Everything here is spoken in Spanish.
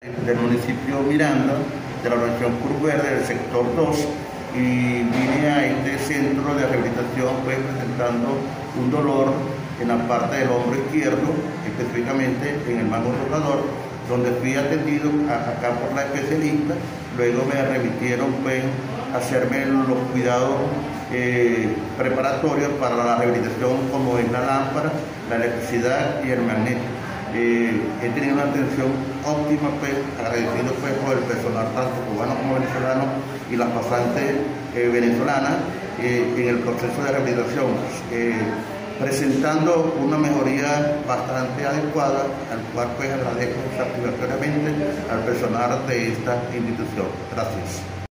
del municipio Miranda, de la organización Cruz Verde del sector 2 y vine a este centro de rehabilitación pues, presentando un dolor en la parte del hombro izquierdo, específicamente en el mango rotador, donde fui atendido acá por la especialista, luego me remitieron pues, a hacerme los cuidados eh, preparatorios para la rehabilitación como es la lámpara, la electricidad y el magneto. Eh, he tenido una atención óptima, pues, agradecido pues, por el personal tanto cubano como venezolano y las pasantes eh, venezolanas en el proceso de rehabilitación presentando una mejoría bastante adecuada, al cual pues agradezco satisfactoriamente al personal de esta institución. Gracias.